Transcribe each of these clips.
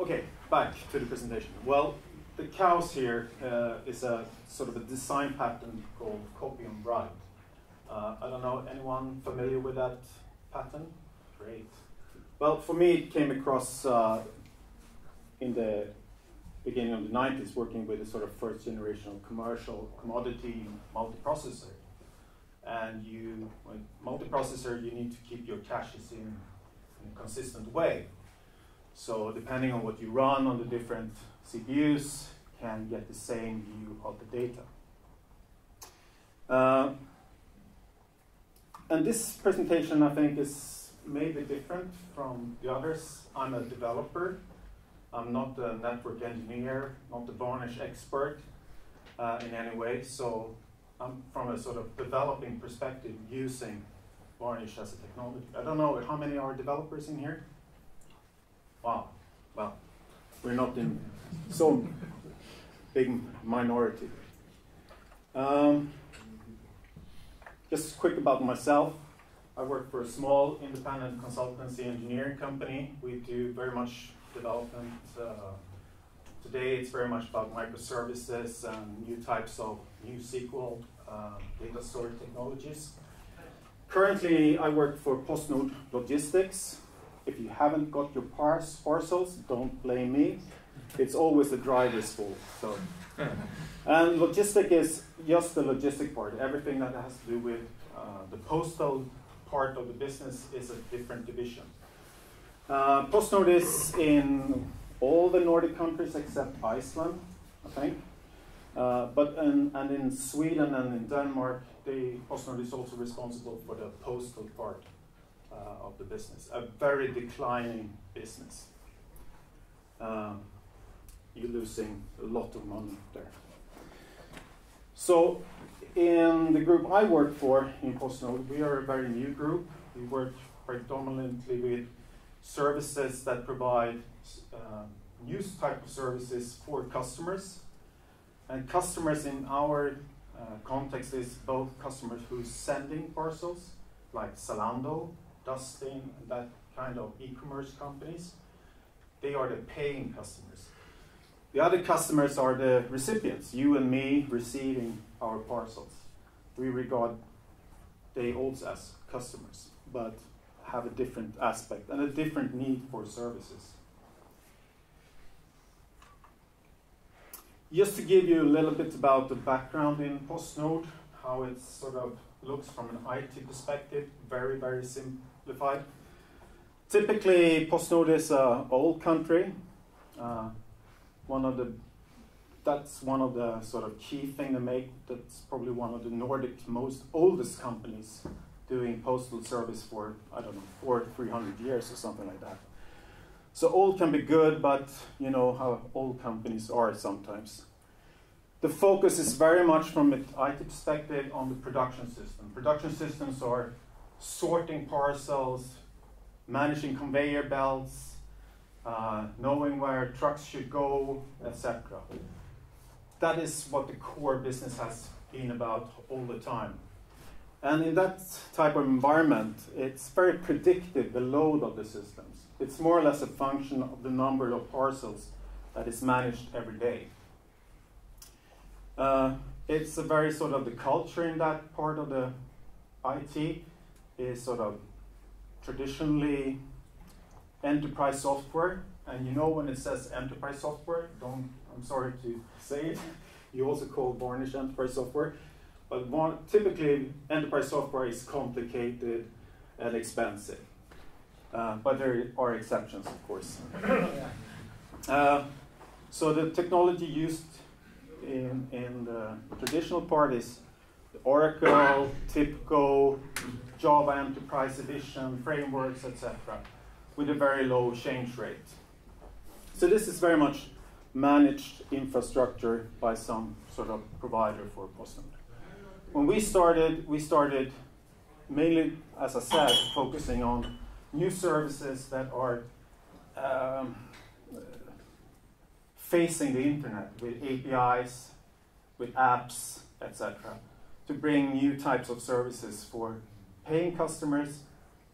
Okay, back to the presentation. Well, the cows here uh, is a sort of a design pattern called copy on write. Uh, I don't know, anyone familiar with that pattern? Great. Well, for me, it came across uh, in the beginning of the 90s working with a sort of first generation commercial commodity multiprocessor. And you, with multiprocessor, you need to keep your caches in, in a consistent way. So depending on what you run on the different CPUs, can get the same view of the data. Uh, and this presentation, I think, is maybe different from the others. I'm a developer. I'm not a network engineer, not a Varnish expert uh, in any way. So I'm from a sort of developing perspective using Varnish as a technology. I don't know how many are developers in here. Wow. Well, we're not in so big minority. Um, just quick about myself. I work for a small independent consultancy engineering company. We do very much development. Uh, today it's very much about microservices and new types of new SQL uh, data storage technologies. Currently, I work for PostNord Logistics. If you haven't got your parcels, don't blame me. It's always the driver's fault. So, and logistic is just the logistic part. Everything that has to do with uh, the postal part of the business is a different division. Uh, PostNord is in all the Nordic countries except Iceland, I think. Uh, but in, and in Sweden and in Denmark, the PostNord is also responsible for the postal part uh, of the business. A very declining business. Um, you're losing a lot of money there. So, in the group I work for in PostNord, we are a very new group. We work predominantly with services that provide uh, new type of services for customers. And customers in our uh, context is both customers who's sending parcels, like Zalando, Dustin, that kind of e-commerce companies. They are the paying customers. The other customers are the recipients, you and me receiving our parcels. We regard they also as customers, but have a different aspect and a different need for services. Just to give you a little bit about the background in PostNord, how it's sort of looks from an IT perspective, very, very simplified. Typically, PostNord is an old country. Uh, one of the that's one of the sort of key thing to make. That's probably one of the Nordic most oldest companies doing postal service for I don't know four three hundred years or something like that. So old can be good, but you know how old companies are sometimes. The focus is very much from an IT perspective on the production system. Production systems are sorting parcels, managing conveyor belts, uh, knowing where trucks should go, etc. That is what the core business has been about all the time. And in that type of environment, it's very predictive, the load of the systems. It's more or less a function of the number of parcels that is managed every day. Uh, it's a very sort of the culture in that part of the IT is sort of traditionally enterprise software. And you know when it says enterprise software, don't, I'm sorry to say it, you also call Varnish enterprise software. But one, typically, enterprise software is complicated and expensive. Uh, but there are exceptions, of course. uh, so the technology used in, in the traditional part is Oracle, TIBCO, Java Enterprise Edition, frameworks, etc., with a very low change rate. So this is very much managed infrastructure by some sort of provider for PostNord. When we started, we started mainly, as I said, focusing on new services that are um, facing the internet with APIs, with apps, etc., to bring new types of services for paying customers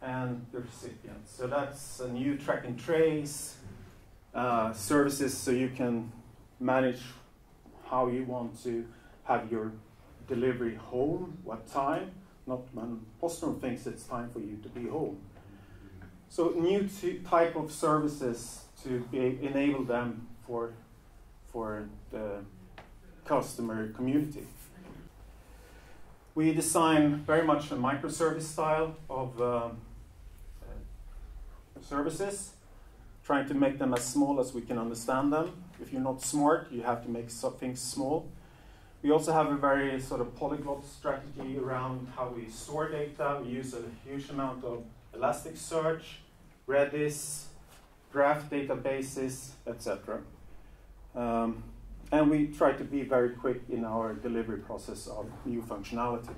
and the recipients. So that's a new track and trace, uh, services so you can manage how you want to have your delivery home, what time, not when PostNord thinks it's time for you to be home. So new type of services to be, enable them for, for the customer community. We design very much a microservice style of um, uh, services, trying to make them as small as we can understand them. If you're not smart, you have to make things small. We also have a very sort of polyglot strategy around how we store data. We use a huge amount of Elasticsearch, Redis, graph databases, etc. Um, and we try to be very quick in our delivery process of new functionality.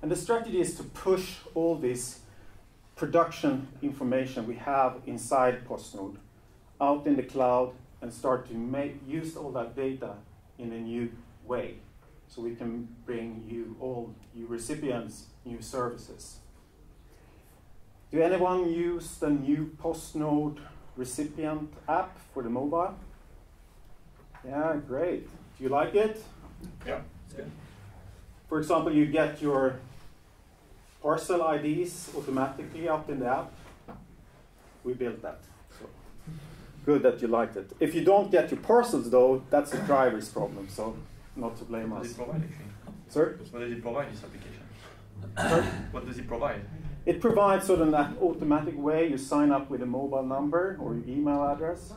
And the strategy is to push all this production information we have inside PostNord out in the cloud and start to make use all that data in a new way so we can bring you all you recipients new services. Do anyone use the new PostNord recipient app for the mobile? Yeah, great. Do you like it? Yeah, it's good. For example, you get your parcel IDs automatically up in the app. We built that. So good that you liked it. If you don't get your parcels though, that's the driver's problem. So not to blame what us. Does it provide actually? Sir? What does it provide this application? Sorry? What does it provide? It provides sort of an automatic way you sign up with a mobile number or your email address.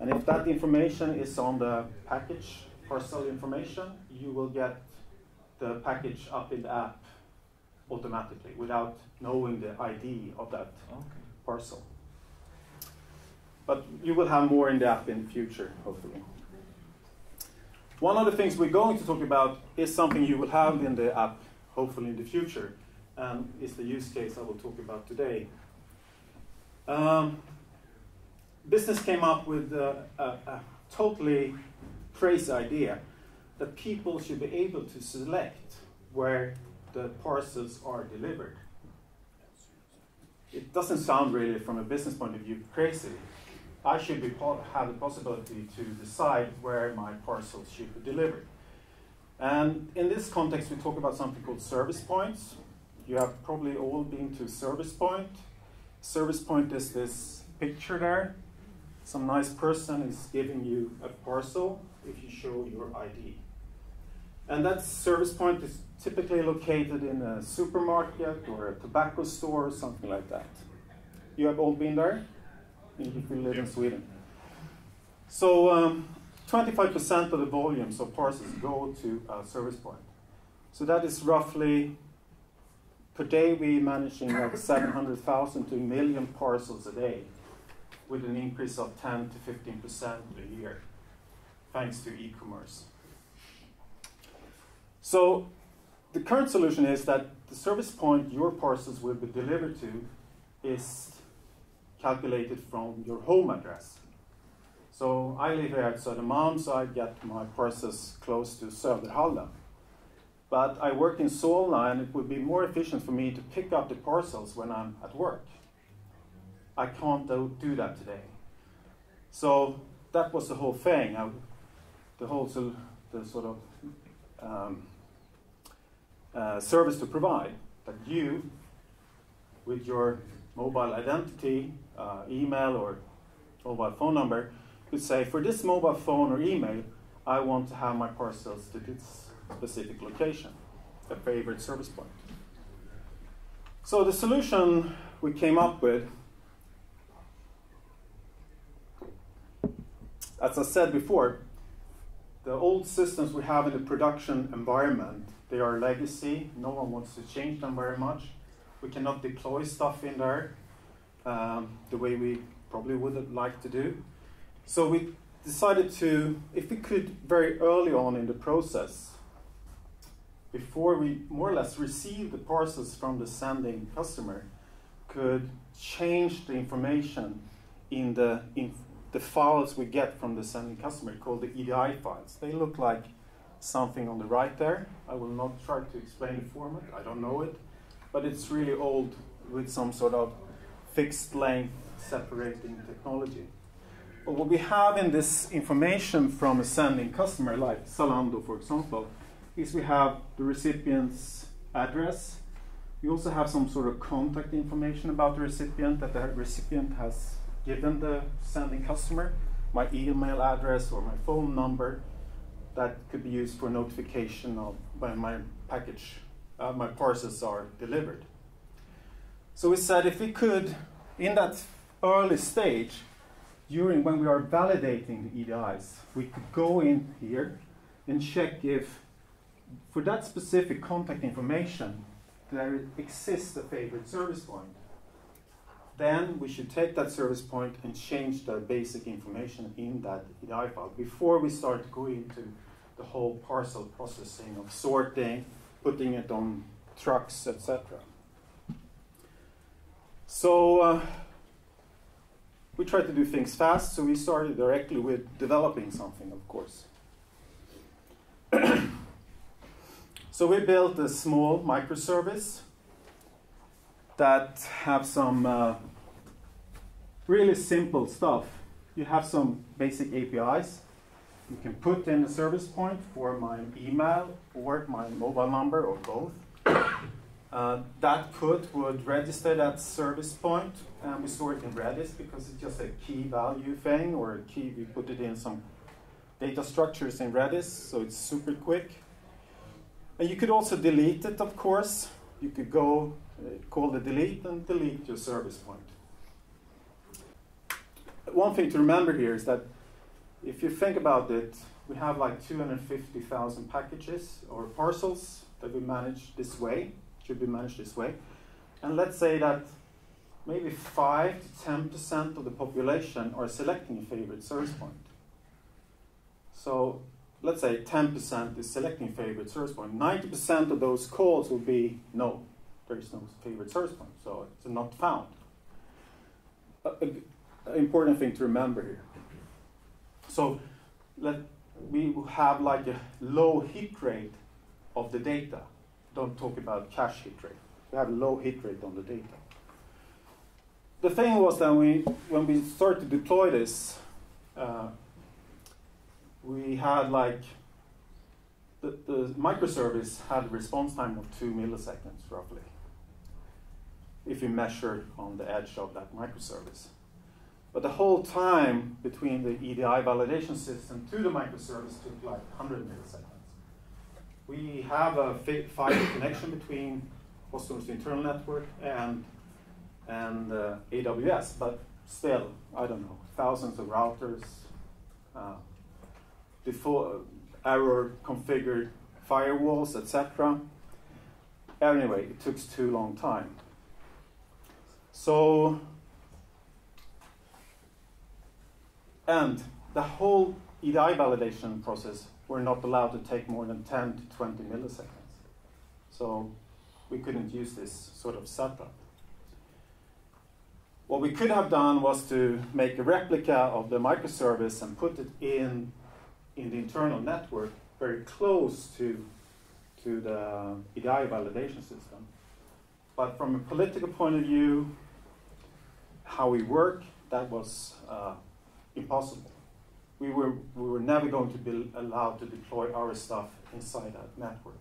And if that information is on the package parcel information, you will get the package up in the app automatically without knowing the ID of that Okay. parcel. But you will have more in the app in the future, hopefully. One of the things we're going to talk about is something you will have in the app, hopefully in the future, and is the use case I will talk about today. Um, business came up with a, a, a totally crazy idea that people should be able to select where the parcels are delivered. It doesn't sound really, from a business point of view, crazy, I should be have the possibility to decide where my parcels should be delivered. And in this context, we talk about something called service points. You have probably all been to service point. Service point is this picture there. Some nice person is giving you a parcel if you show your ID. And that service point is typically located in a supermarket or a tobacco store or something like that. You have all been there? if you live in Sweden. So 25% um, of the volumes of parcels go to a service point. So that is roughly, per day we're managing like 700,000 to a million parcels a day with an increase of 10 to 15% a year, thanks to e-commerce. So the current solution is that the service point your parcels will be delivered to is calculated from your home address. So I live here at Södermalm, so I get my parcels close to Söderhalla. But I work in Solna, and it would be more efficient for me to pick up the parcels when I'm at work. I can't do that today. So that was the whole thing. I, the whole the sort of um, uh, service to provide that you, with your mobile identity, uh, email or mobile phone number, could say, for this mobile phone or email, I want to have my parcels to this specific location, a favorite service point. So the solution we came up with, as I said before, the old systems we have in the production environment, they are legacy. No one wants to change them very much. We cannot deploy stuff in there um, the way we probably would like to do. So we decided to, if we could very early on in the process, before we more or less receive the parcels from the sending customer, could change the information in the in the files we get from the sending customer called the EDI files. They look like something on the right there. I will not try to explain the format, I don't know it but it's really old with some sort of fixed length separating technology. But what we have in this information from a sending customer, like Zalando, for example, is we have the recipient's address. We also have some sort of contact information about the recipient that the recipient has given the sending customer, my email address or my phone number that could be used for notification of when my package, uh, my parcels are delivered. So we said if we could, in that early stage, during when we are validating the EDIs, we could go in here and check if for that specific contact information there exists a favorite service point. Then we should take that service point and change the basic information in that EDI file before we start going to the whole parcel processing of sorting, putting it on trucks, etc. So uh, we try to do things fast, so we started directly with developing something, of course. so we built a small microservice that have some uh, really simple stuff. You have some basic APIs. You can put in a service point for my email or my mobile number or both. Uh, that put would register that service point, and we store it in Redis because it's just a key value thing, or a key, we put it in some data structures in Redis, so it's super quick. And you could also delete it, of course. You could go call the delete and delete your service point. One thing to remember here is that if you think about it, we have like 250,000 packages or parcels that we manage this way should be managed this way. And let's say that maybe 5 to 10% of the population are selecting a favorite service point. So let's say 10% is selecting favorite service point. 90% of those calls will be no, there is no favorite service point, so it's not found. An important thing to remember here. So let we have like a low hit rate of the data don't talk about cache hit rate. We have a low hit rate on the data. The thing was that we, when we started to deploy this, uh, we had like the, the microservice had a response time of two milliseconds roughly, if you measure on the edge of that microservice. But the whole time between the EDI validation system to the microservice took like 100 milliseconds we have a fiber connection between PostNord's internal network and and uh, AWS, but still, I don't know, thousands of routers, uh, default error configured firewalls, etc. Anyway, it took too long time. So, and the whole EDI validation process were not allowed to take more than 10 to 20 milliseconds. So we couldn't use this sort of setup. What we could have done was to make a replica of the microservice and put it in, in the internal network very close to, to the EDI validation system. But from a political point of view, how we work, that was uh, impossible we were, we were never going to be allowed to deploy our stuff inside that network.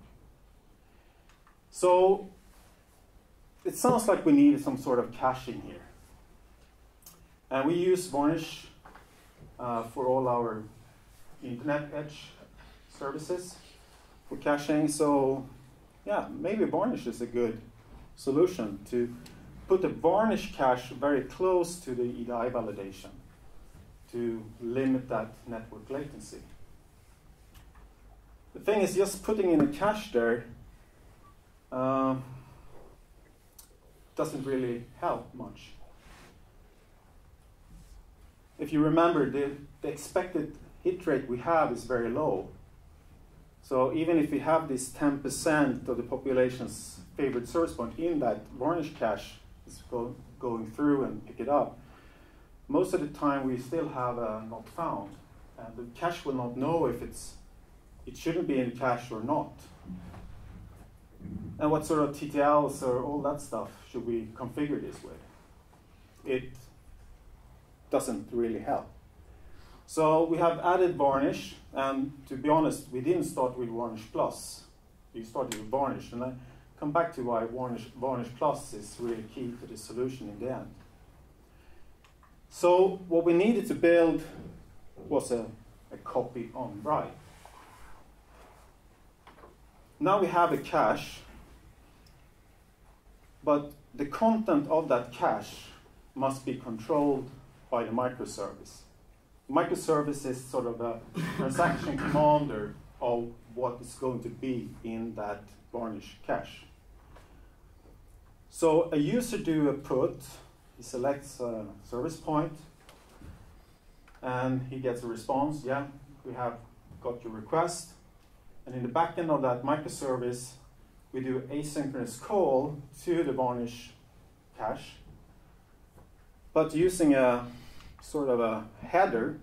So it sounds like we needed some sort of caching here. And we use Varnish uh, for all our Internet Edge services for caching. So yeah, maybe Varnish is a good solution to put the Varnish cache very close to the EDI validation to limit that network latency. The thing is, just putting in a cache there uh, doesn't really help much. If you remember, the, the expected hit rate we have is very low. So even if we have this 10% of the population's favorite source point in that varnish cache go, going through and pick it up, most of the time we still have a not found. And the cache will not know if it's it shouldn't be in cache or not. And what sort of TTLs or all that stuff should we configure this with? It doesn't really help. So we have added varnish, and to be honest, we didn't start with varnish plus. We started with varnish, and come back to why varnish, varnish plus is really key to the solution in the end. So what we needed to build was a, a copy on write. Now we have a cache, but the content of that cache must be controlled by the microservice. The Microservice is sort of a transaction commander of what is going to be in that varnish cache. So a user do a put, he selects a service point, and he gets a response, yeah, we have got your request. And in the backend of that microservice, we do asynchronous call to the varnish cache, but using a sort of a header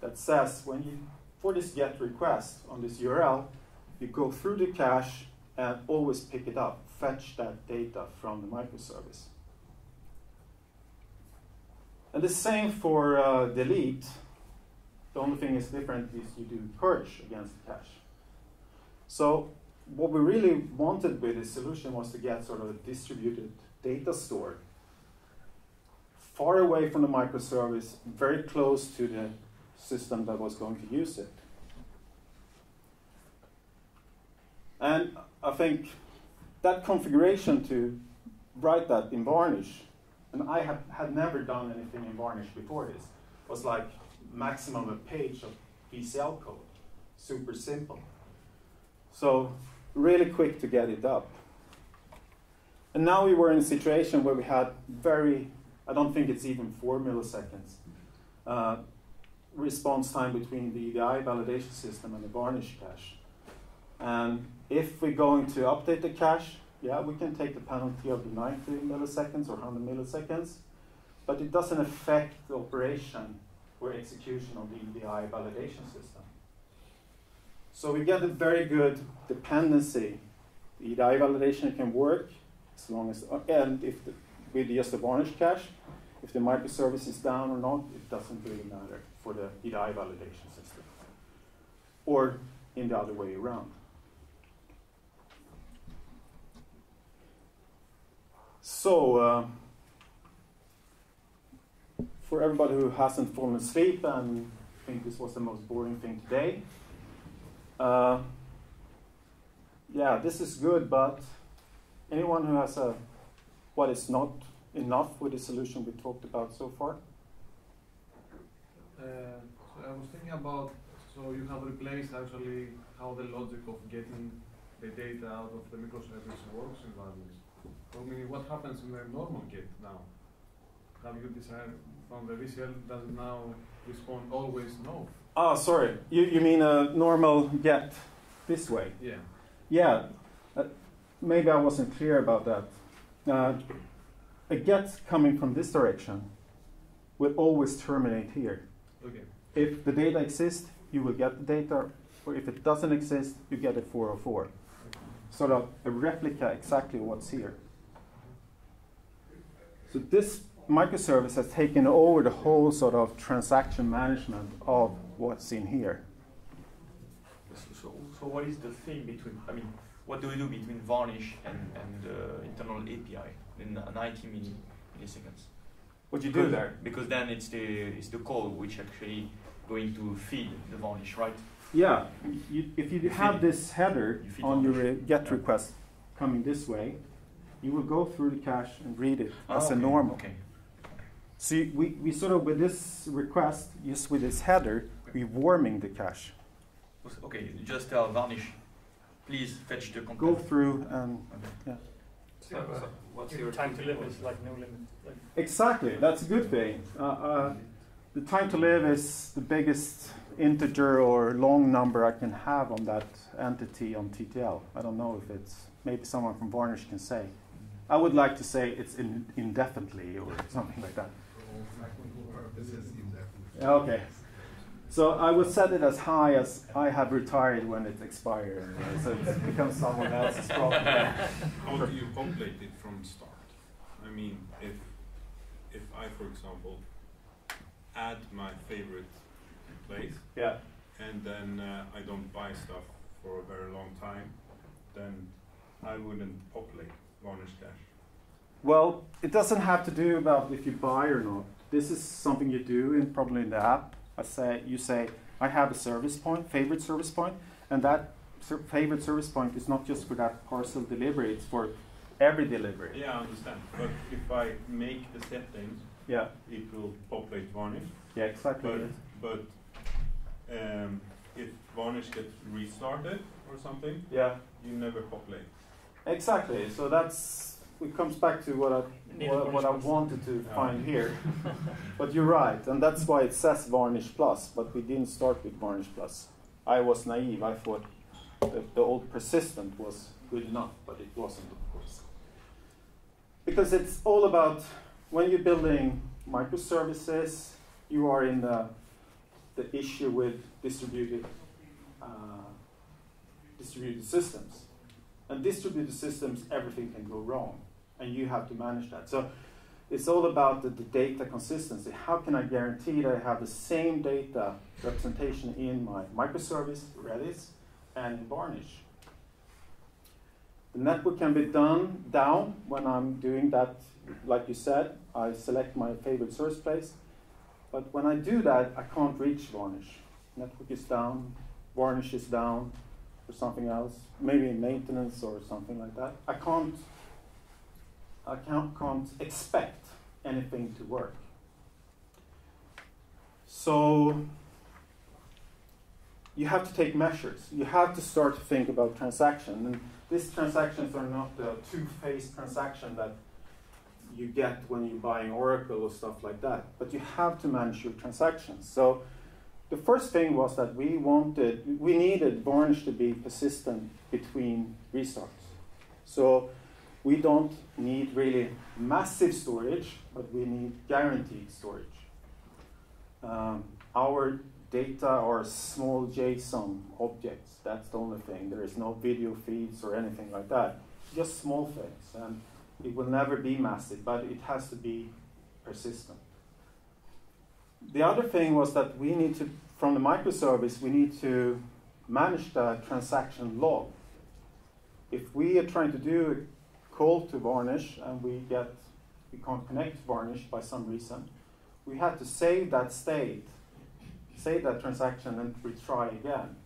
that says when you for this get request on this URL, you go through the cache and always pick it up, fetch that data from the microservice. And the same for uh, delete. The only thing is different is you do purge against the cache. So what we really wanted with this solution was to get sort of a distributed data store far away from the microservice, very close to the system that was going to use it. And I think that configuration to write that in Varnish, and I have, had never done anything in Varnish before this, was like maximum a page of VCL code. Super simple. So really quick to get it up. And now we were in a situation where we had very, I don't think it's even four milliseconds, uh, response time between the EDI validation system and the varnish cache. And if we're going to update the cache, yeah, we can take the penalty of the 90 milliseconds or 100 milliseconds, but it doesn't affect the operation or execution of the EDI validation system. So we get a very good dependency. The EDI validation can work as long as, and if the, with just the varnish cache, if the microservice is down or not, it doesn't really matter for the EDI validation system. Or in the other way around. So, uh, for everybody who hasn't fallen asleep and think this was the most boring thing today, uh, yeah, this is good, but anyone who has a what is not enough with the solution we talked about so far? Uh, so I was thinking about so you have replaced actually how the logic of getting the data out of the microservice works in Varnish. I mean, what happens in the normal get now? Have you decided from the VCL does it now respond always no? Oh, sorry. You, you mean a normal get this way? Yeah. Yeah. Uh, maybe I wasn't clear about that. Uh, a get coming from this direction will always terminate here. Okay. If the data exists, you will get the data, or if it doesn't exist, you get a 404. Sort of a replica exactly what's here. So this microservice has taken over the whole sort of transaction management of what's in here. So, so, what is the thing between, I mean, what do we do between Varnish and, and uh, internal API in 90 milli, milliseconds? What you do because, there? Because then it's the, it's the code which actually going to feed the Varnish, right? Yeah, you, if you, You have feed- this header you on your Varnish. uh, GET Yeah. request coming this way, you will go through the cache and read it Ah, as okay, a normal. Okay. So you- we, we sort of, with this request, just with this header, we warming the cache. Okay, just tell Varnish, please fetch the content. Go through and, Okay. So, so what's your time to live is like no limit. Like, exactly, that's a good thing. Uh, uh, the time to live is the biggest integer or long number I can have on that entity on TTL. I don't know if it's, maybe someone from Varnish can say. I would like to say it's in, indefinitely or something like that. Yeah, Okay. So I would set it as high as I have retired when it expired, uh, so it becomes someone else's problem. How do you complete it start? I mean, if if I, for example, add my favorite place, Yeah. and then uh, I don't buy stuff for a very long time, then I wouldn't populate varnish cache. Well, it doesn't have to do about if you buy or not. This is something you do in probably in the app. I say you say I have a service point, favorite service point, and that favorite service point is not just for that parcel delivery; it's for every delivery. Yeah, I understand. But if I make the settings, Yeah, it will populate varnish. yeah, exactly. But but um, if varnish gets restarted or something, yeah, you never populate. exactly. So that's it comes back to what I what, what I wanted to Yeah. find here. but you're right, and that's why it says Varnish Plus. But we didn't start with Varnish Plus. I was naive. I thought the, the old persistent was good enough, but it wasn't, of course. Because it's all about when you're building microservices, you are in the, the issue with distributed uh, distributed systems. And distributed systems, everything can go wrong, and you have to manage that. So it's all about the, the data consistency. How can I guarantee that I have the same data representation in my microservice, Redis, and Varnish? The network can be done down when I'm doing that, like you said, I select my favorite source place. But when I do that, I can't reach Varnish. Network is down, Varnish is down, or something else, maybe in maintenance or something like that. I can't, I can't, can't expect anything to work. So you have to take measures. You have to start to think about transaction. And these transactions are not the two-phase transaction that you get when you're buying Oracle or stuff like that. But you have to manage your transactions. So the first thing was that we wanted, we needed Varnish to be persistent between restarts. So we don't need really massive storage, but we need guaranteed storage. Um, our data are small JSON objects. That's the only thing. There is no video feeds or anything like that. Just small things. And it will never be massive, but it has to be persistent. The other thing was that we need to, from the microservice, we need to manage the transaction log. If we are trying to do a call to Varnish and we get, we can't connect to Varnish by some reason, we have to save that state, save that transaction and retry again.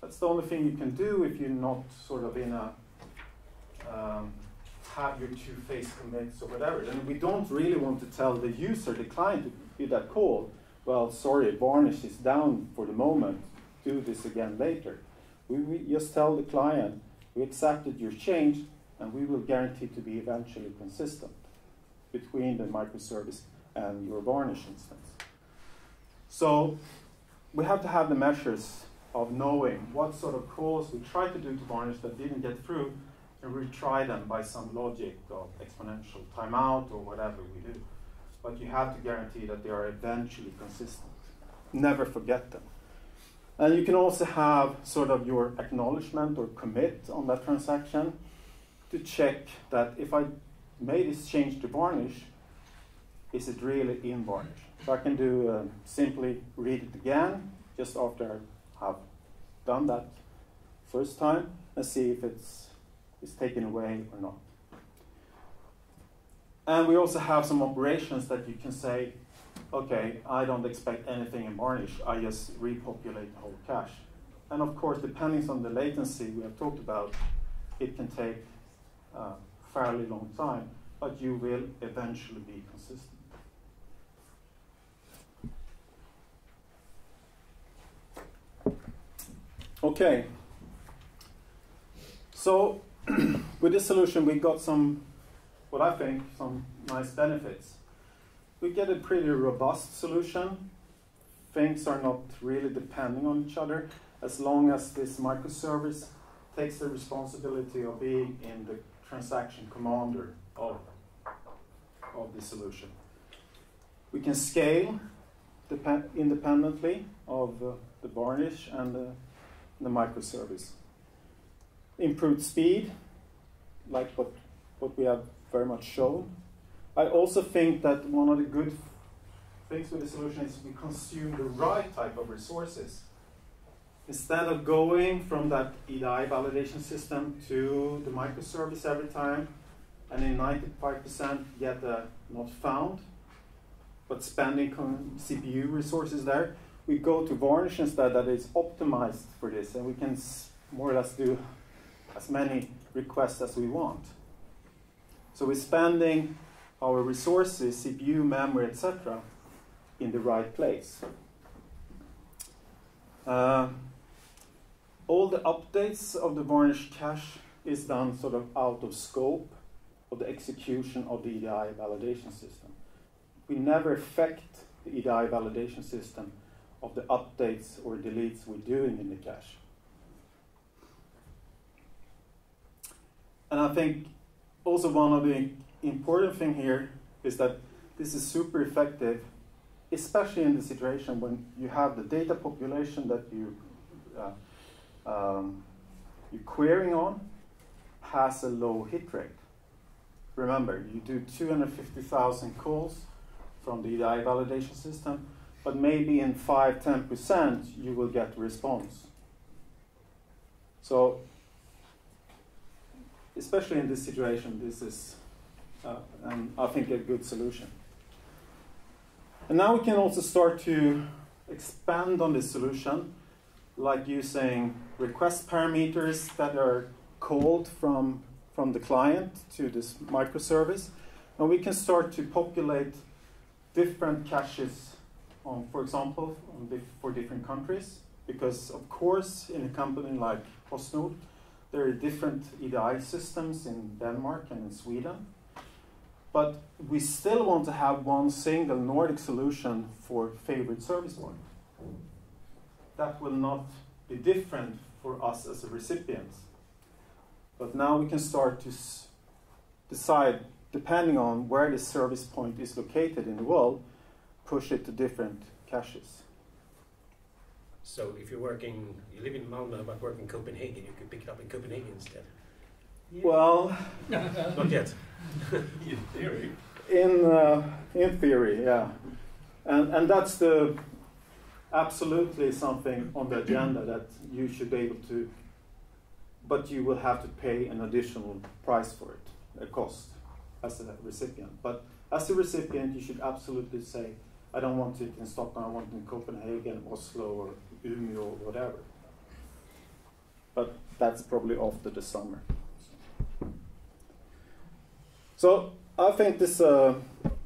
That's the only thing you can do if you're not sort of in a, um, have your two-phase commits or whatever. And we don't really want to tell the user, the client, to do that call. Well, sorry, Varnish is down for the moment. Do this again later. We, we just tell the client, we accepted your change, and we will guarantee to be eventually consistent between the microservice and your Varnish instance. So we have to have the measures of knowing what sort of calls we tried to do to Varnish that didn't get through, and retry them by some logic of exponential timeout or whatever we do. But you have to guarantee that they are eventually consistent. Never forget them. And you can also have sort of your acknowledgement or commit on that transaction to check that if I made this change to Varnish, is it really in Varnish? So I can do uh, simply read it again just after I have done that first time and see if it's is taken away or not. And we also have some operations that you can say, okay, I don't expect anything in Varnish, I just repopulate the whole cache. And of course, depending on the latency we have talked about, it can take a fairly long time, but you will eventually be consistent. Okay. So with this solution, we got some, what I think, some nice benefits. We get a pretty robust solution. Things are not really depending on each other as long as this microservice takes the responsibility of being in the transaction commander of, of the solution. We can scale independently of uh, the varnish and the, the microservice improved speed, like what, what we have very much shown. I also think that one of the good things with the solution is we consume the right type of resources. Instead of going from that EDI validation system to the microservice every time, and in 95% get a not found, but spending CPU resources there, we go to Varnish instead that is optimized for this, and we can more or less do as many requests as we want. So we're spending our resources, CPU, memory, etc., in the right place. Uh, all the updates of the Varnish cache is done sort of out of scope of the execution of the EDI validation system. We never affect the EDI validation system of the updates or deletes we're doing in the cache. And I think also one of the important thing here is that this is super effective, especially in the situation when you have the data population that you uh, um, you're querying on has a low hit rate. Remember, you do 250,000 calls from the EDI validation system, but maybe in 5 10% you will get response. So, especially in this situation, this is, uh, I think, a good solution. And now we can also start to expand on this solution, like using request parameters that are called from from the client to this microservice. And we can start to populate different caches on, for example, um, dif for different countries. Because of course, in a company like PostNord, there are different EDI systems in Denmark and in Sweden. But we still want to have one single Nordic solution for favorite service point. That will not be different for us as a recipient. But now we can start to decide, depending on where the service point is located in the world, push it to different caches. So if you're working, you live in Malmö but work in Copenhagen, you could pick it up in Copenhagen instead. Yeah. Well, not yet. in theory. In uh, in theory, yeah, and and that's the absolutely something on the agenda that you should be able to but you will have to pay an additional price for it, a cost as a recipient. But as a recipient, you should absolutely say, I don't want it in Stockholm, I want it in Copenhagen, Oslo, or Umeå, or whatever. But that's probably after the summer. So I think this, uh,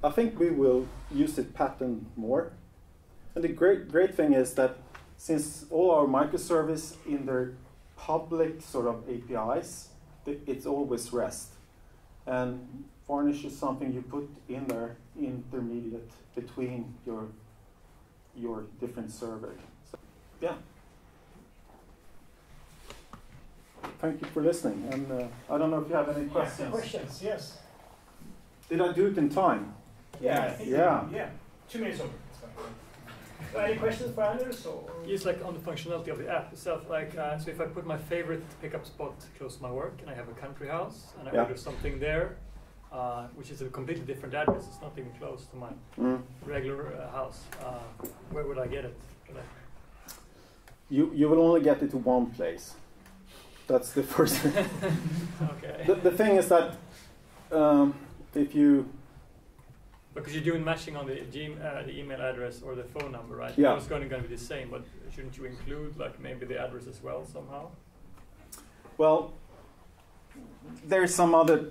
I think we will use it pattern more. And the great, great thing is that since all our microservice in their public sort of APIs, it's always REST. And Varnish is something you put in there, intermediate between your your different servers. So, yeah. Thank you for listening. And uh, I don't know if you have any questions. questions, yes. Did I do it in time? Yeah, I yeah. yeah. Two minutes over. Any questions for Anders? Or? Just like on the functionality of the app itself, like uh, so if I put my favorite pickup spot close to my work and I have a country house and I yeah. order something there, uh, which is a completely different address, it's not even close to my mm. regular uh, house, uh, where would I get it? I... You, you will only get it to one place. That's the first thing. okay. The, the thing is that um, if you because you're doing matching on the, uh, the email address or the phone number, right? Yeah. It's going to be the same, but shouldn't you include like maybe the address as well somehow? Well, there's some other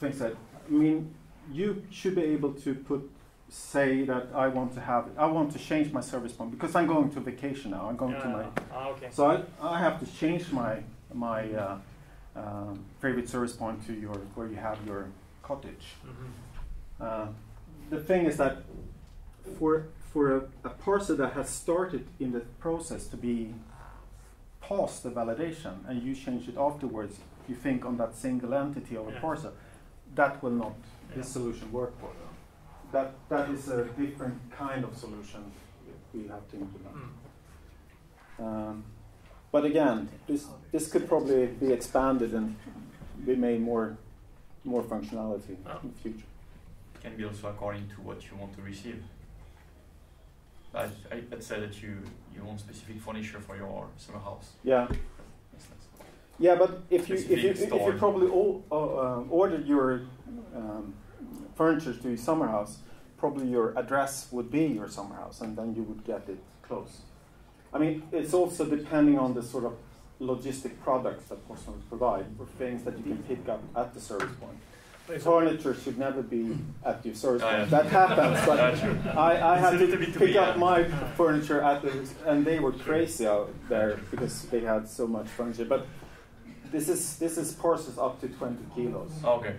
things that I mean, you should be able to put say that I want to have I want to change my service point because I'm going to vacation now. I'm going to my ah, okay. so I, I have to change my my uh, um, favorite service point to your where you have your cottage. Mm-hmm. Uh, the thing is that for for a, a, parser that has started in the process to be past the validation and you change it afterwards, you think on that single entity of a yeah. parser, that will not yeah. this solution work for. them. That that is a different kind of solution we have to implement. Mm. Um, but again, this this could probably be expanded and be made more more functionality oh. in the future can be also according to what you want to receive. I, I, let's say that you you want specific furniture for your summer house. Yeah. That's nice. Yeah, but if you if you if you probably all, uh, ordered your um, furniture to your summer house, probably your address would be your summer house, and then you would get it close. I mean, it's also depending on the sort of logistic products that PostNord provide, or things that you can pick up at the service point. But it's- Furniture should never be at your service Oh, point. yeah. That happens, but Yeah. I, I had to to pick be, up yeah. my furniture at the, and they were crazy out there because they had so much furniture. But this is this is parcels up to 20 kilos. Okay.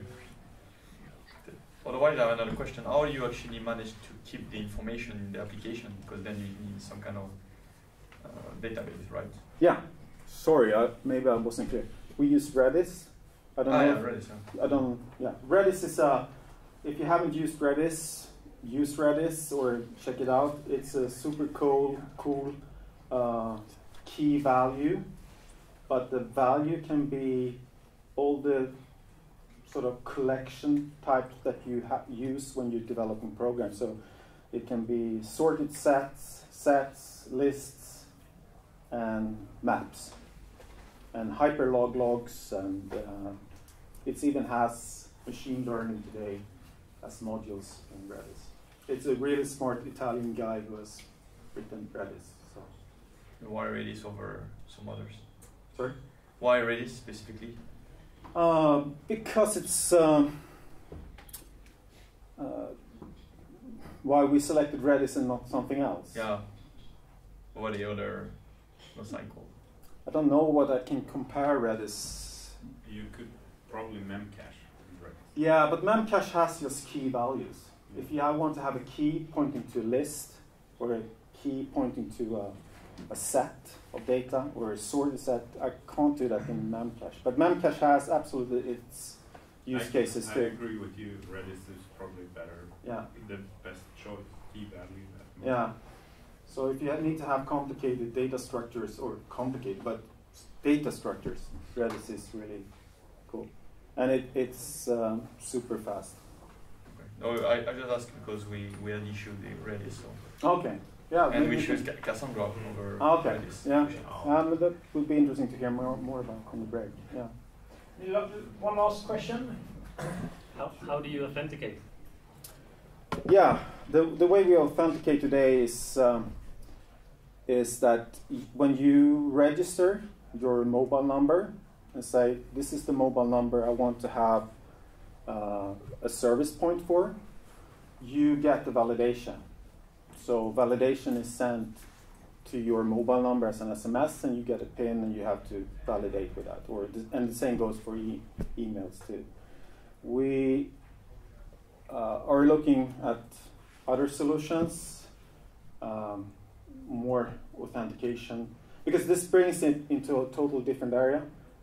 Otherwise, I have another question. How do you actually manage to keep the information in the application? Because then you need some kind of uh, database, right? Yeah, sorry, I, maybe I wasn't clear. We use Redis. I don't Ah, know. yeah, Redis, yeah. I don't. Yeah, Redis is a. If you haven't used Redis, use Redis or check it out. It's a super cool, cool uh, key value, but the value can be all the sort of collection types that you use when you're developing programs. So it can be sorted sets, sets, lists, and maps, and HyperLogLogs, and uh, it even has machine learning today as modules in Redis. It's a really smart Italian guy who has written Redis. So Why Redis over some others? Sorry. Why Redis specifically? Uh, because it's um, uh, why we selected Redis and not something else. Yeah. What the other NoSQL? I don't know what I can compare Redis. You could probably memcache. Right. Yeah, but Memcache has just key values. If you, I want to have a key pointing to a list, or a key pointing to a, a set of data, or a sorted set, I can't do that in Memcache. But Memcache has absolutely its use I, cases I too. agree with you. Redis is probably better. Yeah. The best choice. Key value. Yeah. So if you need to have complicated data structures, or complicated, but data structures, Redis is really cool. And it, it's um, super fast. No, I, I just asked because we, we had issued the Redis, so. Okay. Yeah. and maybe we choose can- Ca- Cassandra over Ah, okay. Redis. Yeah. Um, that would be interesting to hear more, more about on the break. Yeah. One last question. How, how do you authenticate? Yeah. The, the way we authenticate today is um, is that when you register your mobile number and say this is the mobile number I want to have uh, a service point for, you get the validation. So validation is sent to your mobile number as an SMS, and you get a PIN, and you have to validate with that. Or and the same goes for e- emails too. We uh, are looking at other solutions, um, more authentication, because this brings it into a total different area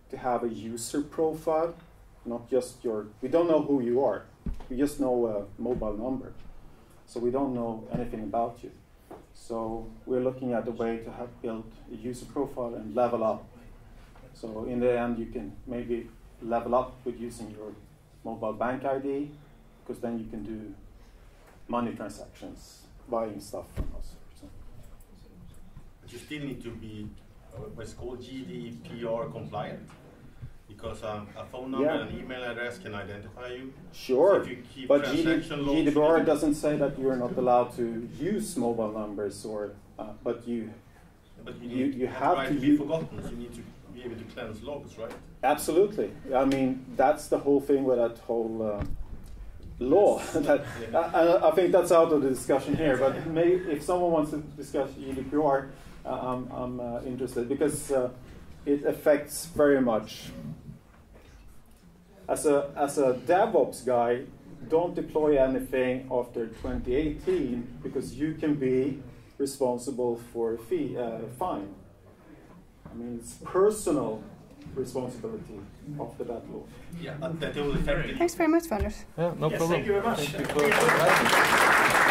to have a user profile, not just your. We don't know who you are. We just know a mobile number, so we don't know anything about you. So we're looking at a way to have build a user profile and level up. So in the end, you can maybe level up with using your mobile bank ID, because then you can do money transactions, buying stuff from us. You still need to be uh, what's called GDPR compliant because um, a phone number Yeah. and an email address can identify you. sure, So you but GD, GDPR doesn't say that you're not allowed to use mobile numbers, or uh, but you but you, you- you have right to to be forgotten. So you need to be able to cleanse logs, right? absolutely. I mean, that's the whole thing with that whole uh, law. that, I, I- I think that's out of the discussion here. But maybe if someone wants to discuss GDPR, uh, I'm, I'm uh, interested because uh, it affects very much. As a as a DevOps guy, don't deploy anything after 2018 because you can be responsible for a fee uh, fine. I mean, it's personal responsibility after that law. Yeah, that will affect. Thanks very much, Anders. Yeah, no yes, problem. thank you very much. Thank you for-